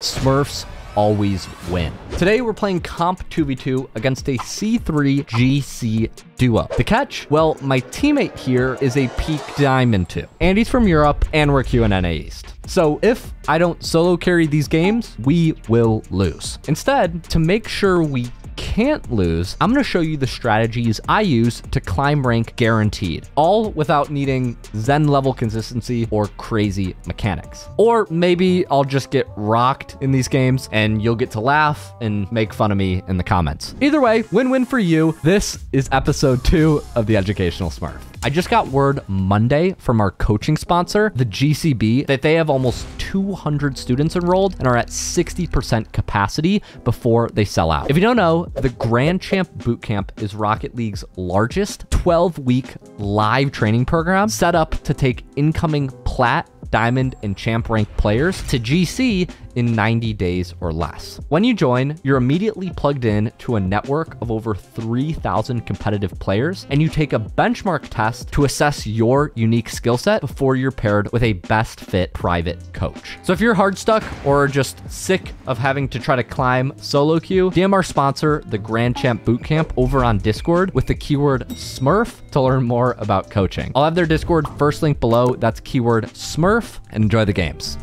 Smurfs always win. Today we're playing Comp 2v2 against a C3 GC duo. The catch? Well, my teammate here is a peak diamond 2, and he's from Europe, and we're QNNA East. So if I don't solo carry these games, we will lose. Instead, to make sure we can't lose, I'm going to show you the strategies I use to climb rank guaranteed, all without needing Zen level consistency or crazy mechanics. Or maybe I'll just get rocked in these games and you'll get to laugh and make fun of me in the comments. Either way, win-win for you. This is episode two of the Educational Smurf. I just got word Monday from our coaching sponsor, the GCB, that they have almost 200 students enrolled and are at 60% capacity before they sell out. If you don't know, the Grand Champ Bootcamp is Rocket League's largest 12 week live training program set up to take incoming plat diamond, and champ rank players to GC in 90 days or less. When you join, you're immediately plugged in to a network of over 3,000 competitive players, and you take a benchmark test to assess your unique skill set before you're paired with a best fit private coach. So if you're hard stuck or just sick of having to try to climb solo queue, DM our sponsor, the Grand Champ Bootcamp, over on Discord with the keyword Smurf to learn more about coaching. I'll have their Discord first link below. That's keyword Smurf and enjoy the games.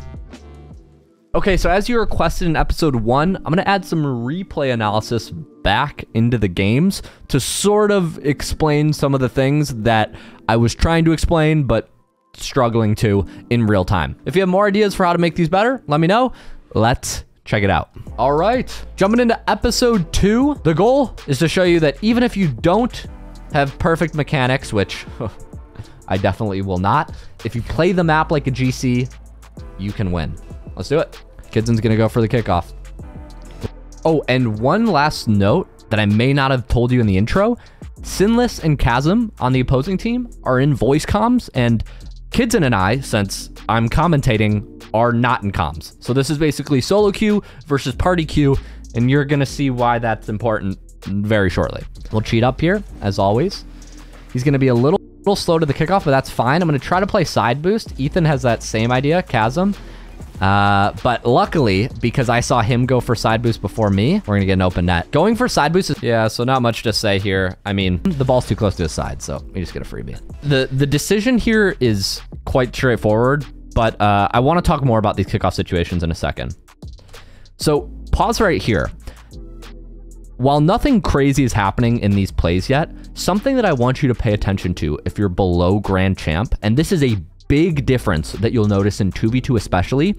Okay, so as you requested in episode one, I'm to add some replay analysis back into the games to sort of explain some of the things that I was trying to explain, but struggling to in real time. If you have more ideas for how to make these better, let me know. Let's check it out. All right, jumping into episode two. The goal is to show you that even if you don't have perfect mechanics, which I definitely will not, if you play the map like a GC, you can win. Let's do it. Kidzen's gonna go for the kickoff. Oh, and one last note that I may not have told you in the intro. Sinless and Chasm on the opposing team are in voice comms, and Kidzen and I, since I'm commentating, are not in comms. So this is basically solo queue versus party queue, and you're gonna see why that's important very shortly. We'll cheat up here, as always. He's gonna be a little, little slow to the kickoff, but that's fine. I'm gonna try to play side boost. Ethan has that same idea, Chasm. Uh, but luckily, because I saw him go for side boost before me, we're gonna get an open net. Going for side boost is, yeah, so not much to say here. I mean, the ball's too close to his side, so we just get a freebie. The, the decision here is quite straightforward, but uh, I wanna talk more about these kickoff situations in a second. So pause right here. While nothing crazy is happening in these plays yet, something that I want you to pay attention to if you're below Grand Champ, and this is a big difference that you'll notice in 2v2 especially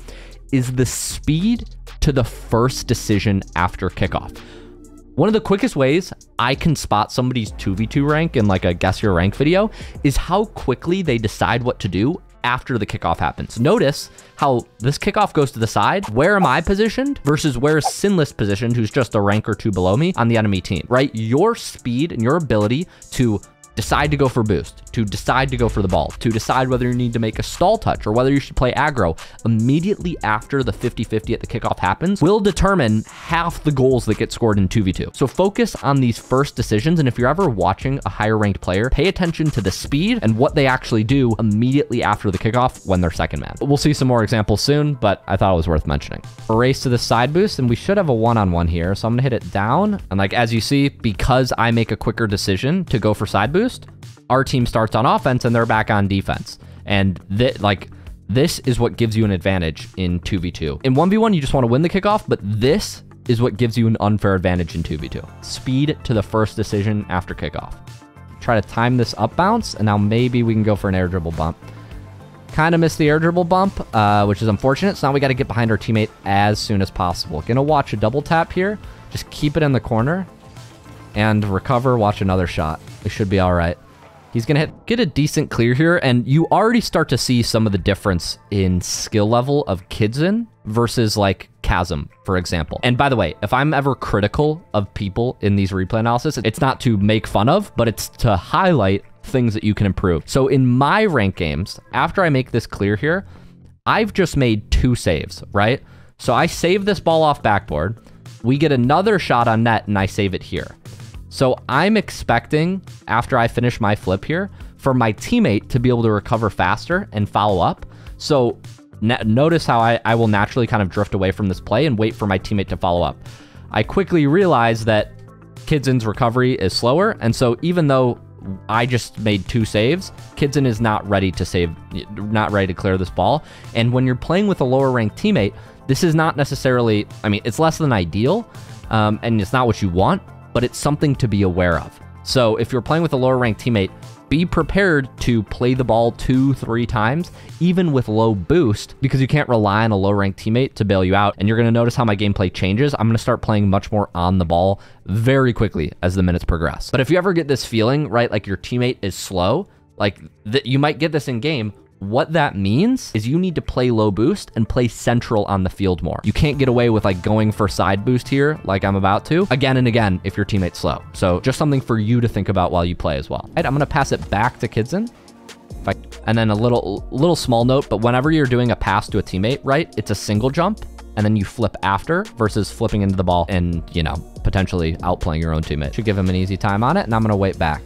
is the speed to the first decision after kickoff. One of the quickest ways I can spot somebody's 2v2 rank in like a guess your rank video is how quickly they decide what to do after the kickoff happens. Notice how this kickoff goes to the side. Where am I positioned versus where is Sinless positioned, who's just a rank or two below me on the enemy team, right? Your speed and your ability to decide to go for boost, to decide to go for the ball, to decide whether you need to make a stall touch or whether you should play aggro immediately after the 50-50 at the kickoff happens will determine half the goals that get scored in 2v2. So focus on these first decisions. And if you're ever watching a higher ranked player, pay attention to the speed and what they actually do immediately after the kickoff when they're second man. We'll see some more examples soon, but I thought it was worth mentioning. A race to the side boost, and we should have a one-on-one -on -one here. So I'm gonna hit it down. And like, as you see, because I make a quicker decision to go for side boost, boost, our team starts on offense and they're back on defense. And like this is what gives you an advantage in 2v2. In 1v1, you just want to win the kickoff, but this is what gives you an unfair advantage in 2v2. Speed to the first decision after kickoff. Try to time this up bounce, and now maybe we can go for an air dribble bump. Kind of missed the air dribble bump, uh, which is unfortunate. So now we got to get behind our teammate as soon as possible. Gonna watch a double tap here. Just keep it in the corner and recover, watch another shot. We should be all right. He's going to get a decent clear here, and you already start to see some of the difference in skill level of Kidzen versus like Chasm, for example. And by the way, if I'm ever critical of people in these replay analysis, it's not to make fun of, but it's to highlight things that you can improve. So in my rank games, after I make this clear here, I've just made two saves, right? So I save this ball off backboard. We get another shot on net and I save it here. So I'm expecting, after I finish my flip here, for my teammate to be able to recover faster and follow up. So notice how I, I will naturally kind of drift away from this play and wait for my teammate to follow up. I quickly realize that Kidzin's recovery is slower, and so even though I just made two saves. Kidzin is not ready to save, not ready to clear this ball. And when you're playing with a lower ranked teammate, this is not necessarily, I mean, it's less than ideal, um, and it's not what you want, but it's something to be aware of. So if you're playing with a lower ranked teammate, be prepared to play the ball two, three times, even with low boost, because you can't rely on a low ranked teammate to bail you out. And you're going to notice how my gameplay changes. I'm going to start playing much more on the ball very quickly as the minutes progress. But if you ever get this feeling, right, like your teammate is slow, like that you might get this in game, what that means is you need to play low boost and play central on the field more. You can't get away with like going for side boost here like I'm about to again and again if your teammate's slow. So just something for you to think about while you play as well. Right, I'm gonna pass it back to Kidson. And then a little little small note, but whenever you're doing a pass to a teammate, right, it's a single jump and then you flip after versus flipping into the ball and, you know, potentially outplaying your own teammate. Should give him an easy time on it, and I'm to wait back.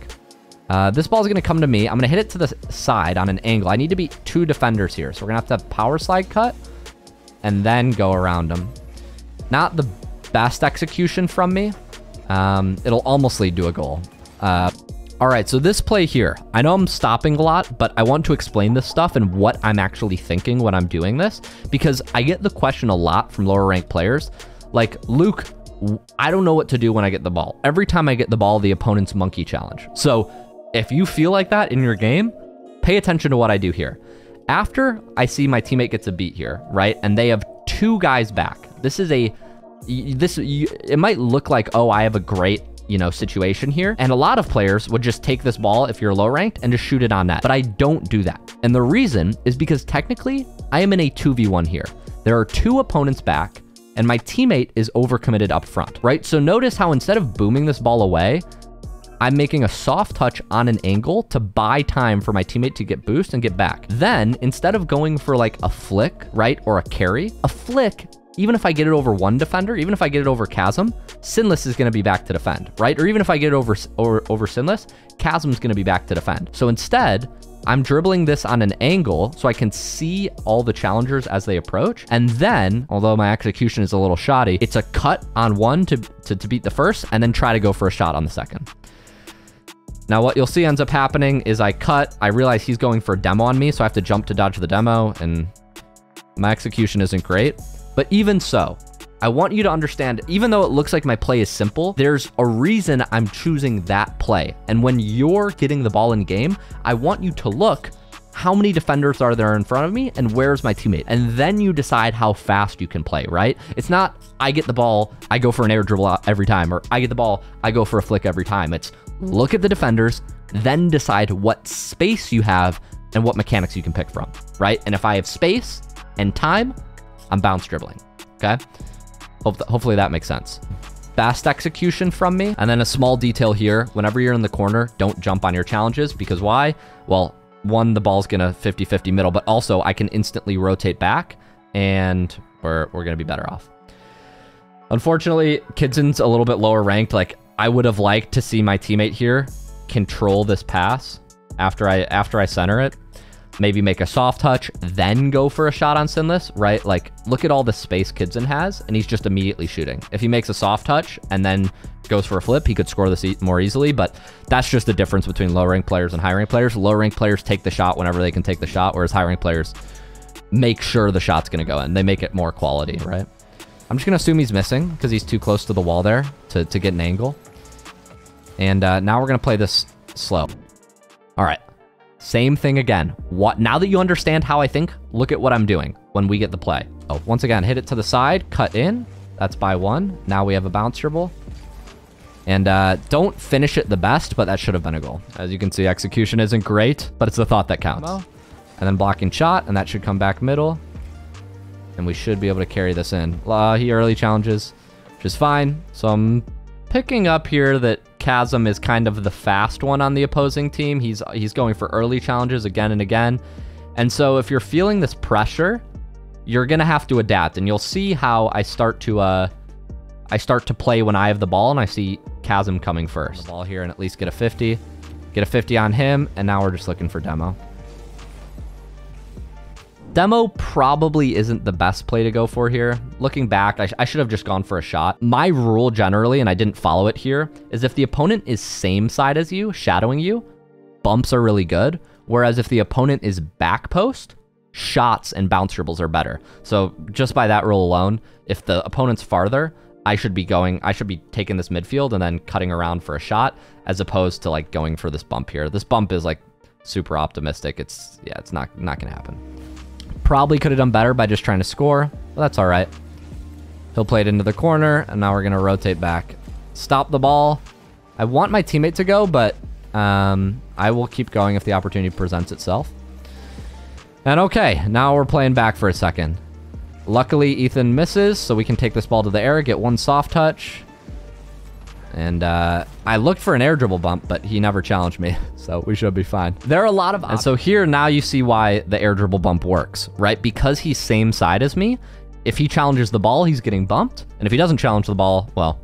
Uh, this ball is going to come to me. I'm going to hit it to the side on an angle. I need to beat two defenders here. So we're going to have to power slide cut and then go around them. Not the best execution from me. Um, it'll almost lead to a goal. Uh, all right, so this play here, I know I'm stopping a lot, but I want to explain this stuff and what I'm actually thinking when I'm doing this, because I get the question a lot from lower ranked players. Like, Luke, I don't know what to do when I get the ball. Every time I get the ball, the opponent's monkey challenge. So if you feel like that in your game, pay attention to what I do here. After I see my teammate gets a beat here, right? And they have two guys back. This is a this it might look like, "Oh, I have a great you know, situation here. And a lot of players would just take this ball if you're low ranked and just shoot it on net. But I don't do that. And the reason is because technically I am in a 2v1 here. There are two opponents back and my teammate is overcommitted up front, right? So notice how instead of booming this ball away, I'm making a soft touch on an angle to buy time for my teammate to get boost and get back. Then, instead of going for like a flick, right, or a carry, a flick, even if I get it over one defender, even if I get it over Chasm, Sinless is going to be back to defend, right? Or even if I get it over, over, over Sinless, Chasm's going to be back to defend. So instead, I'm dribbling this on an angle so I can see all the challengers as they approach. And then, although my execution is a little shoddy, it's a cut on one to, to, to beat the first and then try to go for a shot on the second. Now what you'll see ends up happening is I cut, I realize he's going for a demo on me, so I have to jump to dodge the demo, and my execution isn't great. But even so, I want you to understand, even though it looks like my play is simple, there's a reason I'm choosing that play. And when you're getting the ball in game, I want you to look how many defenders are there in front of me and where's my teammate? And then you decide how fast you can play, right? It's not I get the ball, I go for an air dribble every time, or I get the ball, I go for a flick every time. It's look at the defenders, then decide what space you have and what mechanics you can pick from, right? And if I have space and time, I'm bounce dribbling, okay? hopefully that makes sense. Fast execution from me. And then a small detail here, whenever you're in the corner, don't jump on your challenges because why? Well, one, the ball's gonna 50-50 middle, but also I can instantly rotate back and we're, we're gonna be better off. Unfortunately, Kidzin's a little bit lower ranked. Like I would have liked to see my teammate here control this pass after I after I center it maybe make a soft touch, then go for a shot on Sinless, right? Like, look at all the space Kidson has, and he's just immediately shooting. If he makes a soft touch and then goes for a flip, he could score this e more easily, but that's just the difference between low rank players and high rank players. Low rank players take the shot whenever they can take the shot, whereas high rank players make sure the shot's going to go in. They make it more quality, right? I'm just going to assume he's missing because he's too close to the wall there to, to get an angle. And uh, now we're going to play this slow. All right. Same thing again. What now that you understand how I think, look at what I'm doing when we get the play. Oh, once again, hit it to the side, cut in. That's by one. Now we have a bounce dribble. And uh, don't finish it the best, but that should have been a goal. As you can see, execution isn't great, but it's the thought that counts. And then blocking shot, and that should come back middle. And we should be able to carry this in. Uh, he early challenges, which is fine. So I'm picking up here that Chasm is kind of the fast one on the opposing team. He's he's going for early challenges again and again. And so if you're feeling this pressure, you're going to have to adapt and you'll see how I start to uh I start to play when I have the ball and I see Chasm coming first. Ball here and at least get a 50. Get a 50 on him and now we're just looking for demo. Demo probably isn't the best play to go for here. Looking back, I, sh I should have just gone for a shot. My rule generally, and I didn't follow it here, is if the opponent is same side as you, shadowing you, bumps are really good. Whereas if the opponent is back post, shots and bounce dribbles are better. So just by that rule alone, if the opponent's farther, I should be going, I should be taking this midfield and then cutting around for a shot as opposed to like going for this bump here. This bump is like super optimistic. It's, yeah, it's not, not going to happen. Probably could have done better by just trying to score, but that's all right. He'll play it into the corner, and now we're going to rotate back. Stop the ball. I want my teammate to go, but um, I will keep going if the opportunity presents itself. And okay, now we're playing back for a second. Luckily, Ethan misses, so we can take this ball to the air, get one soft touch. And uh, I looked for an air dribble bump, but he never challenged me, so we should be fine. There are a lot of... And so here, now you see why the air dribble bump works, right? Because he's same side as me, if he challenges the ball, he's getting bumped. And if he doesn't challenge the ball, well,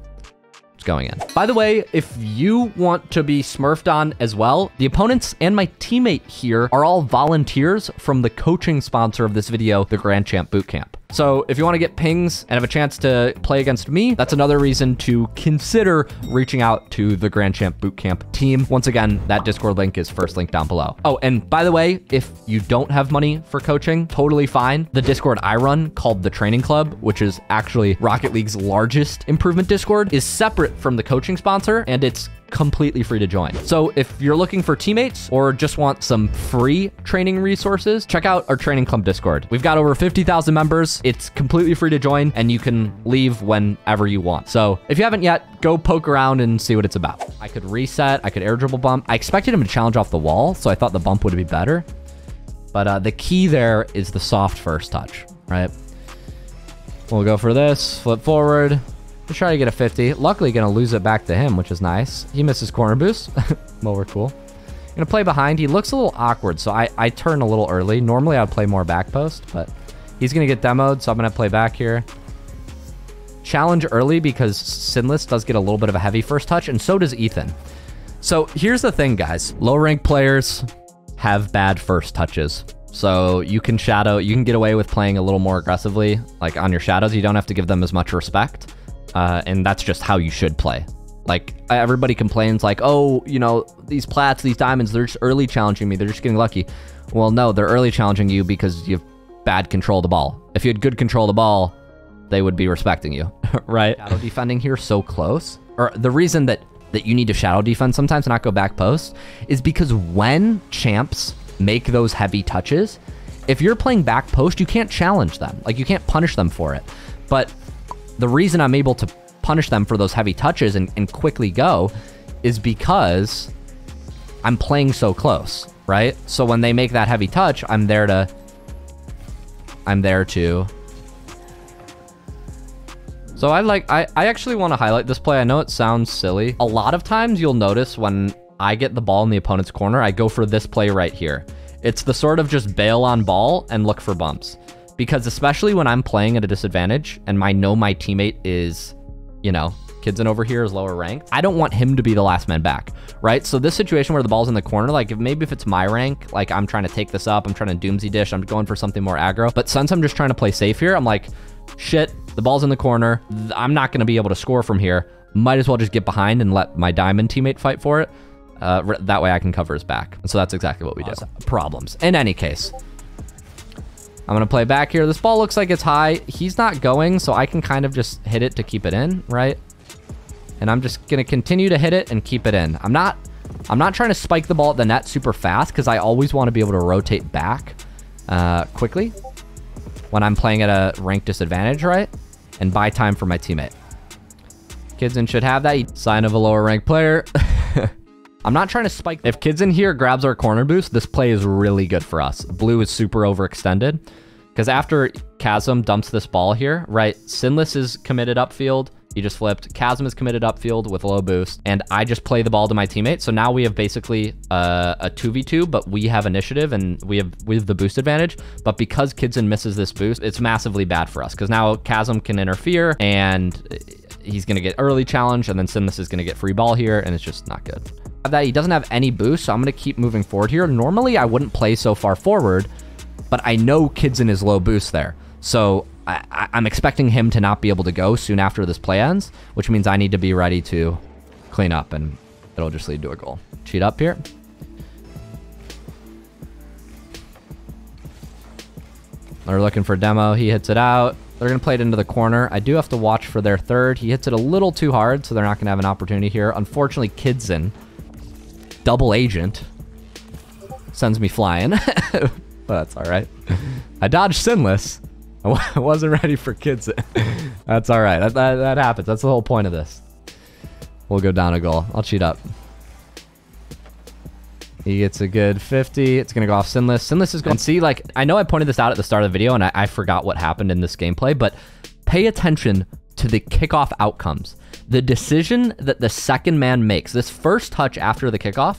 it's going in. By the way, if you want to be smurfed on as well, the opponents and my teammate here are all volunteers from the coaching sponsor of this video, the Grand Champ Bootcamp. So if you want to get pings and have a chance to play against me, that's another reason to consider reaching out to the Grand Champ Bootcamp team. Once again, that Discord link is first link down below. Oh, and by the way, if you don't have money for coaching, totally fine. The Discord I run called the Training Club, which is actually Rocket League's largest improvement Discord, is separate from the coaching sponsor and it's completely free to join. So if you're looking for teammates or just want some free training resources, check out our training club Discord. We've got over 50,000 members. It's completely free to join and you can leave whenever you want. So if you haven't yet, go poke around and see what it's about. I could reset, I could air dribble bump. I expected him to challenge off the wall, so I thought the bump would be better. But uh, the key there is the soft first touch, right? We'll go for this, flip forward, Try to get a 50. Luckily, going to lose it back to him, which is nice. He misses corner boost. well, we're cool. Going to play behind. He looks a little awkward, so I, I turn a little early. Normally, I'd play more back post, but he's going to get demoed, so I'm going to play back here. Challenge early because Sinless does get a little bit of a heavy first touch, and so does Ethan. So here's the thing, guys. Low rank players have bad first touches. So you can shadow, you can get away with playing a little more aggressively, like on your shadows. You don't have to give them as much respect. Uh, and that's just how you should play. Like everybody complains like, oh, you know, these plats, these diamonds, they're just early challenging me. They're just getting lucky. Well, no, they're early challenging you because you have bad control of the ball. If you had good control of the ball, they would be respecting you, right? Shadow defending here so close. Or the reason that that you need to shadow defend sometimes and not go back post is because when champs make those heavy touches, if you're playing back post, you can't challenge them. Like you can't punish them for it. But the reason I'm able to punish them for those heavy touches and, and quickly go is because I'm playing so close, right? So when they make that heavy touch, I'm there to... I'm there to... So I like, I, I actually want to highlight this play. I know it sounds silly. A lot of times you'll notice when I get the ball in the opponent's corner, I go for this play right here. It's the sort of just bail on ball and look for bumps because especially when I'm playing at a disadvantage and I know my teammate is, you know, Kidson over here is lower ranked, I don't want him to be the last man back, right? So this situation where the ball's in the corner, like if maybe if it's my rank, like I'm trying to take this up, I'm trying to doomsee dish, I'm going for something more aggro. But since I'm just trying to play safe here, I'm like, shit, the ball's in the corner. I'm not going to be able to score from here. Might as well just get behind and let my diamond teammate fight for it. Uh, that way I can cover his back. And so that's exactly what we awesome. do. Problems. In any case, I'm going to play back here. This ball looks like it's high. He's not going, so I can kind of just hit it to keep it in, right? And I'm just going to continue to hit it and keep it in. I'm not I'm not trying to spike the ball at the net super fast because I always want to be able to rotate back uh, quickly when I'm playing at a rank disadvantage, right? And buy time for my teammate. Kidson should have that. Sign of a lower rank player. I'm not trying to spike. If kids in here grabs our corner boost, this play is really good for us. Blue is super overextended. Because after Chasm dumps this ball here, right, Sinless is committed upfield. He just flipped. Chasm is committed upfield with low boost. And I just play the ball to my teammate. So now we have basically uh, a 2v2, but we have initiative and we have we have the boost advantage. But because Kidson misses this boost, it's massively bad for us. Because now Chasm can interfere and he's going to get early challenge. And then Sinless is going to get free ball here. And it's just not good that he doesn't have any boost, so I'm going to keep moving forward here. Normally, I wouldn't play so far forward, but I know Kidson is low boost there. So I, am expecting him to not be able to go soon after this play ends, which means I need to be ready to clean up, and it'll just lead to a goal. Cheat up here. They're looking for demo. He hits it out. They're going to play it into the corner. I do have to watch for their third. He hits it a little too hard, so they're not going to have an opportunity here. Unfortunately, Kidson, double agent, sends me flying. but that's all right. I dodged sinless. I wasn't ready for kids. that's all right. That, that, that happens. That's the whole point of this. We'll go down a goal. I'll cheat up. He gets a good 50. It's going to go off Sinless. Sinless is going to see, like, I know I pointed this out at the start of the video and I, I forgot what happened in this gameplay, but pay attention to the kickoff outcomes. The decision that the second man makes, this first touch after the kickoff,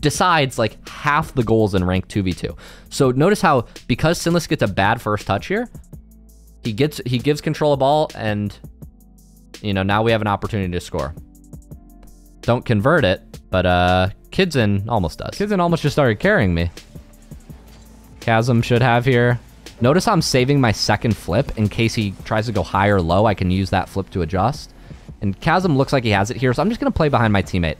decides like half the goals in rank 2v2. So notice how because Sinless gets a bad first touch here, he gets he gives control of ball and you know, now we have an opportunity to score. Don't convert it, but uh Kidson almost does. Kidson almost just started carrying me. Chasm should have here. Notice I'm saving my second flip in case he tries to go high or low. I can use that flip to adjust. And Chasm looks like he has it here, so I'm just going to play behind my teammate.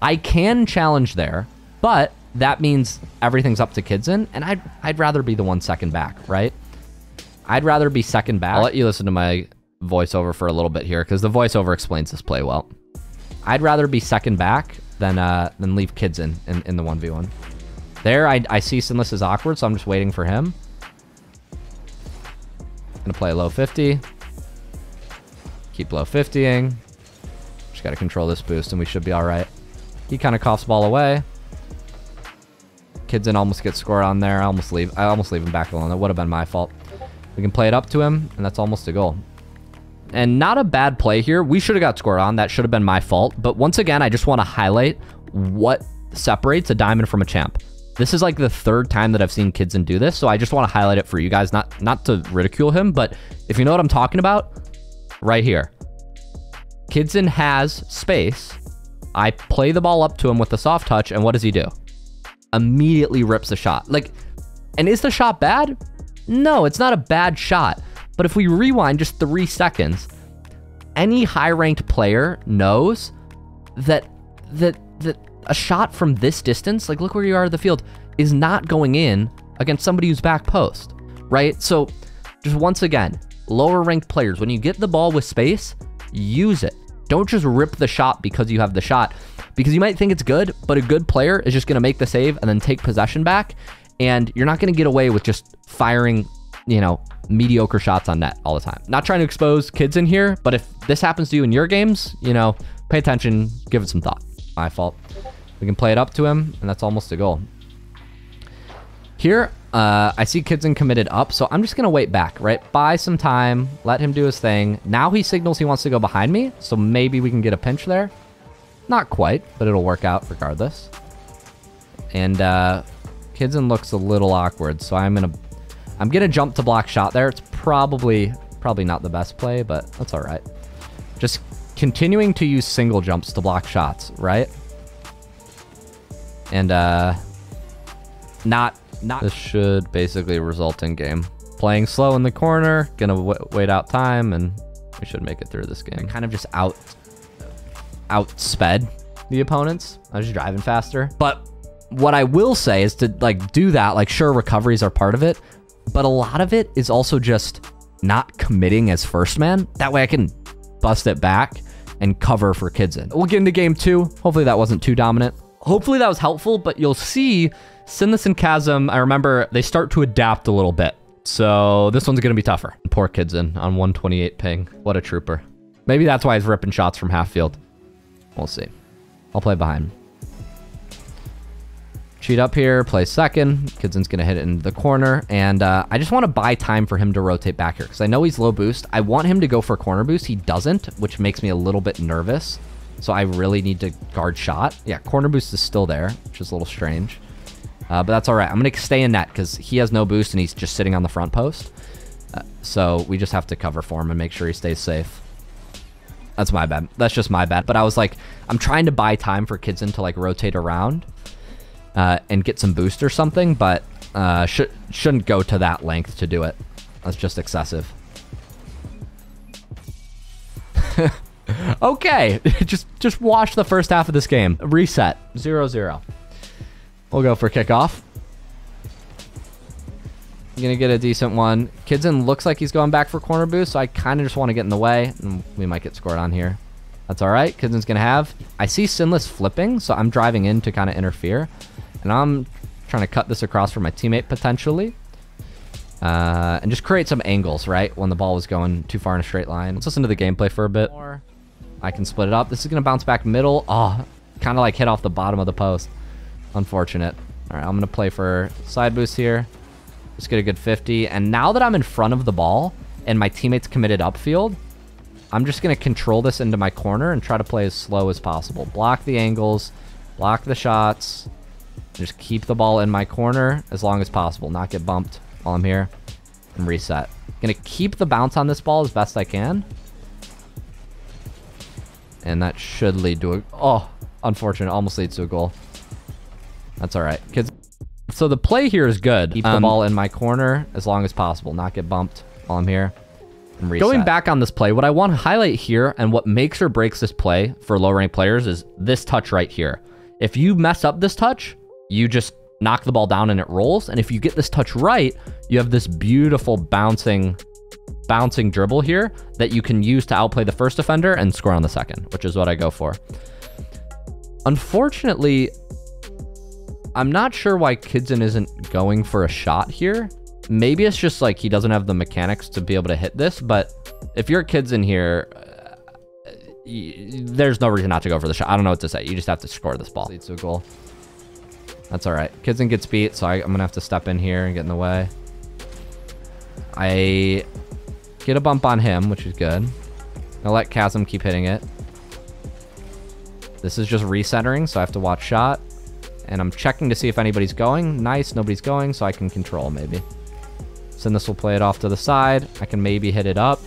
I can challenge there, but that means everything's up to Kidson, and I'd, I'd rather be the one second back, right? I'd rather be second back. I'll let you listen to my voiceover for a little bit here, because the voiceover explains this play well. I'd rather be second back than uh, than leave Kidson in, in the 1v1. There, I, I see Sinless is awkward, so I'm just waiting for him. Gonna play low 50. Keep low 50ing. Just gotta control this boost and we should be alright. He kind of coughs ball away. Kidson almost gets scored on there. I almost leave. I almost leave him back alone. That would have been my fault. We can play it up to him, and that's almost a goal. And not a bad play here. We should have got scored on. That should have been my fault. But once again, I just want to highlight what separates a diamond from a champ. This is like the third time that I've seen Kidson do this, so I just want to highlight it for you guys, not not to ridicule him, but if you know what I'm talking about, right here. Kidson has space. I play the ball up to him with the soft touch, and what does he do? Immediately rips the shot. Like, and is the shot bad? No, it's not a bad shot. But if we rewind just three seconds, any high-ranked player knows that that that a shot from this distance, like look where you are at the field, is not going in against somebody who's back post, right? So just once again, lower ranked players, when you get the ball with space, use it. Don't just rip the shot because you have the shot, because you might think it's good, but a good player is just going to make the save and then take possession back, and you're not going to get away with just firing, you know, mediocre shots on net all the time. Not trying to expose kids in here, but if this happens to you in your games, you know, pay attention, give it some thought. My fault. We can play it up to him, and that's almost a goal. Here, uh, I see Kidson committed up, so I'm just going to wait back, right? Buy some time, let him do his thing. Now he signals he wants to go behind me, so maybe we can get a pinch there. Not quite, but it'll work out regardless. And uh, Kidson looks a little awkward, so I'm going to I'm going to jump to block shot there. It's probably probably not the best play, but that's all right. Just continuing to use single jumps to block shots, right? And uh not not this should basically result in game. Playing slow in the corner, gonna wait out time, and we should make it through this game. kind of just out outsped the opponents. I was just driving faster. But what I will say is to like do that, like sure recoveries are part of it, but a lot of it is also just not committing as first man. That way I can bust it back and cover for kids in. We'll get into game two. Hopefully that wasn't too dominant. Hopefully that was helpful, but you'll see Sinless and Chasm, I remember they start to adapt a little bit. So this one's going to be tougher. Poor kid's in on 128 ping. What a trooper. Maybe that's why he's ripping shots from half field. We'll see. I'll play behind. Cheat up here, play second. Kidson's going to hit it in the corner. And uh, I just want to buy time for him to rotate back here because I know he's low boost. I want him to go for corner boost. He doesn't, which makes me a little bit nervous. So I really need to guard shot. Yeah, corner boost is still there, which is a little strange. Uh, but that's all right. I'm going to stay in net because he has no boost and he's just sitting on the front post. Uh, so we just have to cover for him and make sure he stays safe. That's my bad. That's just my bad. But I was like, I'm trying to buy time for Kidson to like rotate around uh, and get some boost or something, but Uh, should, shouldn't go to that length to do it. That's just excessive. okay, just just watch the first half of this game. Reset, 0-0. We'll go for kickoff. I'm Gonna get a decent one. Kidson looks like he's going back for corner boost, so I kind of just want to get in the way. And we might get scored on here. That's all right. Kidson's gonna have. I see Sinless flipping, so I'm driving in to kind of interfere. And I'm trying to cut this across for my teammate potentially. Uh, and just create some angles, right? When the ball was going too far in a straight line. Let's listen to the gameplay for a bit. I can split it up. This is going to bounce back middle. Oh, kind of like hit off the bottom of the post. Unfortunate. All right, I'm going to play for side boost here. Just get a good 50. And now that I'm in front of the ball and my teammates committed upfield, I'm just going to control this into my corner and try to play as slow as possible. Block the angles, block the shots, just keep the ball in my corner as long as possible, not get bumped while I'm here. And reset. Gonna keep the bounce on this ball as best I can. And that should lead to a... Oh, unfortunate. Almost leads to a goal. That's all right. Kids. So the play here is good. Keep um, the ball in my corner as long as possible. Not get bumped while I'm here. Going back on this play, what I want to highlight here and what makes or breaks this play for low rank players is this touch right here. If you mess up this touch, you just knock the ball down and it rolls. And if you get this touch right, you have this beautiful bouncing bouncing dribble here that you can use to outplay the first defender and score on the second, which is what I go for. Unfortunately, I'm not sure why Kidson isn't going for a shot here. Maybe it's just like he doesn't have the mechanics to be able to hit this, but if you're Kidson here, uh, there's no reason not to go for the shot. I don't know what to say. You just have to score this ball. Leads to a goal. That's all right. Kidson gets beat, so I, am going to have to step in here and get in the way. I get a bump on him, which is good. I'll let Chasm keep hitting it. This is just recentering, so I have to watch shot. And I'm checking to see if anybody's going. Nice, nobody's going, so I can control maybe. So this will play it off to the side. I can maybe hit it up.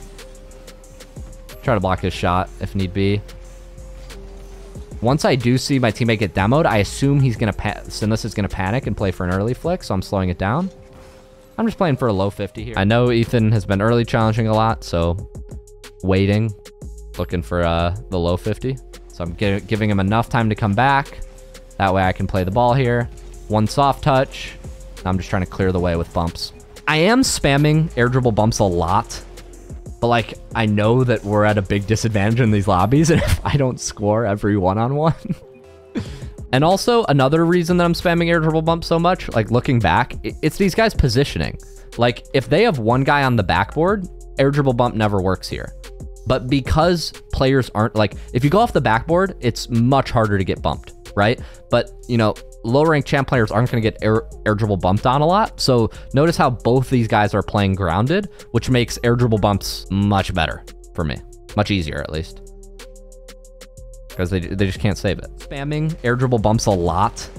Try to block his shot if need be. Once I do see my teammate get demoed, I assume he's going to... Sinless is to panic and play for an early flick, so I'm slowing it down. I'm just playing for a low 50 here. I know Ethan has been early challenging a lot, so waiting, looking for uh, the low 50. So I'm giving him enough time to come back. That way I can play the ball here. One soft touch. I'm just trying to clear the way with bumps. I am spamming air dribble bumps a lot but like, I know that we're at a big disadvantage in these lobbies, and if I don't score every one-on-one... -on -one. and also, another reason that I'm spamming air dribble bumps so much, like looking back, it's these guys positioning. Like, if they have one guy on the backboard, air dribble bump never works here. But because players aren't, like, if you go off the backboard, it's much harder to get bumped, right? But, you know, low rank champ players aren't going to get air, air dribble bumped on a lot. So notice how both these guys are playing grounded, which makes air dribble bumps much better for me. Much easier, at least. Because they, they just can't save it. Spamming air dribble bumps a lot.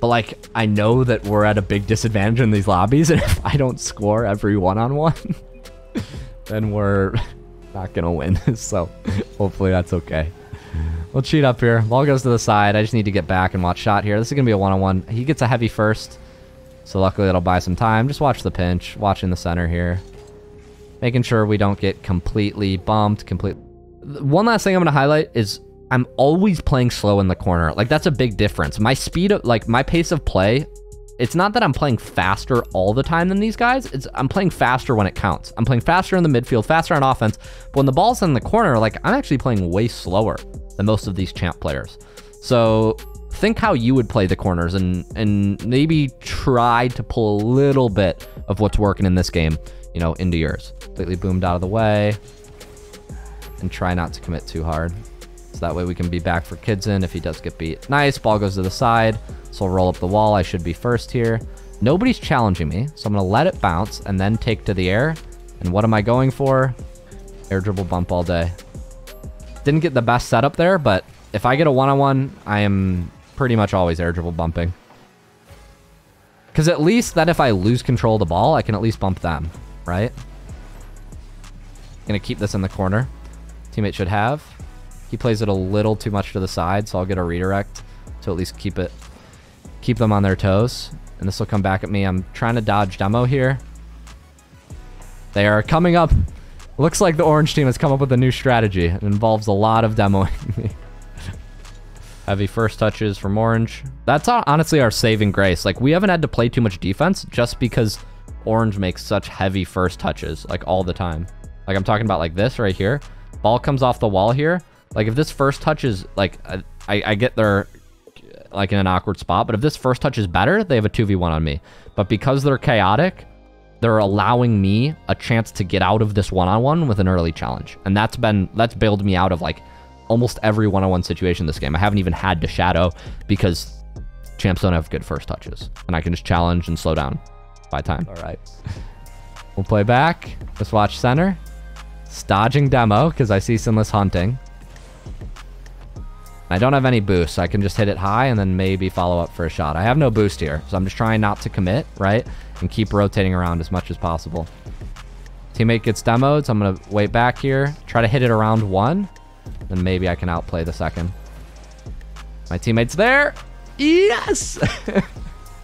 But, like, I know that we're at a big disadvantage in these lobbies, and if I don't score every one-on-one, -on -one, then we're not going to win. so, hopefully that's okay. We'll cheat up here. Ball goes to the side. I just need to get back and watch shot here. This is going to be a one-on-one. -on -one. He gets a heavy first. So luckily that'll buy some time. Just watch the pinch. Watching the center here. Making sure we don't get completely bumped. Complete. One last thing I'm going to highlight is I'm always playing slow in the corner. Like that's a big difference. My speed of like my pace of play it's not that I'm playing faster all the time than these guys. It's I'm playing faster when it counts. I'm playing faster in the midfield, faster on offense. But when the ball's in the corner, like I'm actually playing way slower than most of these champ players. So think how you would play the corners and and maybe try to pull a little bit of what's working in this game, you know, into yours. Completely boomed out of the way. And try not to commit too hard. So that way we can be back for Kidson if he does get beat. Nice, ball goes to the side. So I'll roll up the wall. I should be first here. Nobody's challenging me, so I'm going to let it bounce and then take to the air. And what am I going for? Air dribble bump all day. Didn't get the best setup there, but if I get a one-on-one, -on -one, I am pretty much always air dribble bumping. Because at least that if I lose control of the ball, I can at least bump them, right? Gonna keep this in the corner. Teammate should have. He plays it a little too much to the side, so I'll get a redirect to at least keep it, keep them on their toes. And this will come back at me. I'm trying to dodge demo here. They are coming up. Looks like the orange team has come up with a new strategy. It involves a lot of demoing Heavy first touches from orange. That's honestly our saving grace. Like, we haven't had to play too much defense just because orange makes such heavy first touches, like, all the time. Like, I'm talking about, like, this right here. Ball comes off the wall here. Like, if this first touch is, like, uh, I, I get their like in an awkward spot. But if this first touch is better, they have a 2v1 on me. But because they're chaotic, they're allowing me a chance to get out of this one-on-one -on -one with an early challenge. And that's been, that's bailed me out of like almost every one-on-one -on -one situation in this game. I haven't even had to shadow because champs don't have good first touches. And I can just challenge and slow down by time. All right. We'll play back. Let's watch center. Stodging demo because I see Sinless hunting. I don't have any boost, so I can just hit it high and then maybe follow up for a shot. I have no boost here, so I'm just trying not to commit, right? And keep rotating around as much as possible. Teammate gets demoed, so I'm going to wait back here. Try to hit it around one. Then maybe I can outplay the second. My teammate's there. Yes!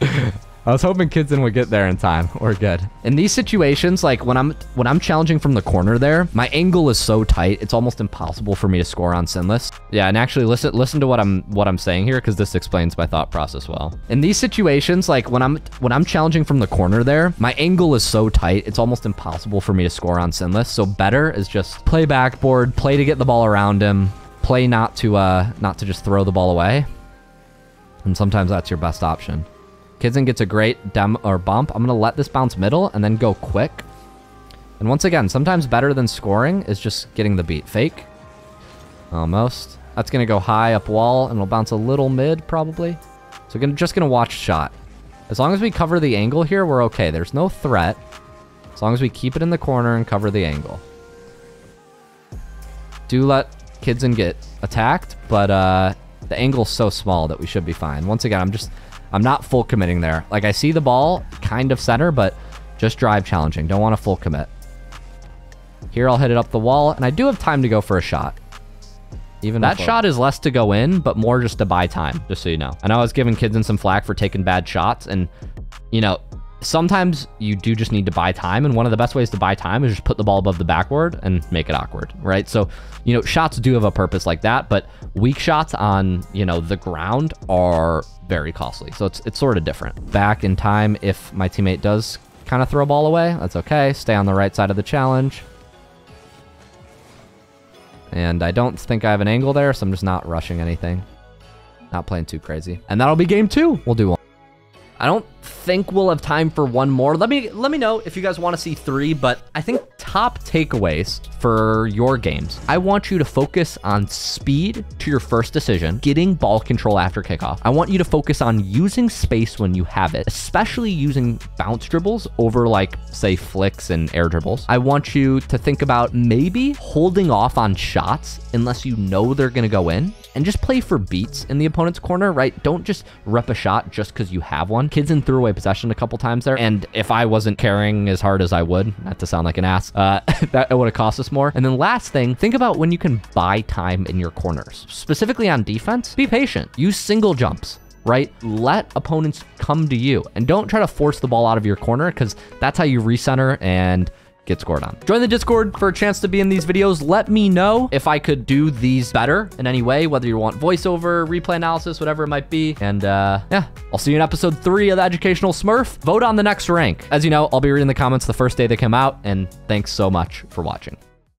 I was hoping Kidson would get there in time. We're good. In these situations, like when I'm when I'm challenging from the corner there, my angle is so tight, it's almost impossible for me to score on Sinless. Yeah, and actually listen listen to what I'm what I'm saying here because this explains my thought process well. In these situations, like when I'm when I'm challenging from the corner there, my angle is so tight, it's almost impossible for me to score on Sinless. So better is just play backboard, play to get the ball around him, play not to uh not to just throw the ball away. And sometimes that's your best option. Kidson gets a great dem or bump. I'm going to let this bounce middle and then go quick. And once again, sometimes better than scoring is just getting the beat. Fake. Almost. That's going to go high up wall and it'll bounce a little mid probably. So we're just going to watch shot. As long as we cover the angle here, we're okay. There's no threat. As long as we keep it in the corner and cover the angle. Do let Kidson get attacked, but uh, the angle's so small that we should be fine. Once again, I'm just I'm not full committing there. Like, I see the ball kind of center, but just drive challenging. Don't want to full commit. Here, I'll hit it up the wall, and I do have time to go for a shot. Even that shot is less to go in, but more just to buy time, just so you know. I know I was giving Kidson some flack for taking bad shots, and, you know, sometimes you do just need to buy time. And one of the best ways to buy time is just put the ball above the backboard and make it awkward, right? So, you know, shots do have a purpose like that, but weak shots on, you know, the ground are very costly. So it's, it's sort of different. Back in time, if my teammate does kind of throw a ball away, that's okay. Stay on the right side of the challenge. And I don't think I have an angle there, so I'm just not rushing anything. Not playing too crazy. And that'll be game two. We'll do one. I don't think we'll have time for one more. Let me let me know if you guys want to see three, but I think top takeaways for your games. I want you to focus on speed to your first decision, getting ball control after kickoff. I want you to focus on using space when you have it, especially using bounce dribbles over like say flicks and air dribbles. I want you to think about maybe holding off on shots unless you know they're going to go in and just play for beats in the opponent's corner, right? Don't just rep a shot just because you have one. Kidson threw away possession a couple times there. And if I wasn't carrying as hard as I would, not to sound like an ass, uh, that would have cost us more. And then last thing, think about when you can buy time in your corners. Specifically on defense, be patient. Use single jumps right? Let opponents come to you and don't try to force the ball out of your corner because that's how you recenter and get scored on. Join the Discord for a chance to be in these videos. Let me know if I could do these better in any way, whether you want voiceover, replay analysis, whatever it might be. And uh, yeah, I'll see you in episode three of the Educational Smurf. Vote on the next rank. As you know, I'll be reading the comments the first day they come out. And thanks so much for watching.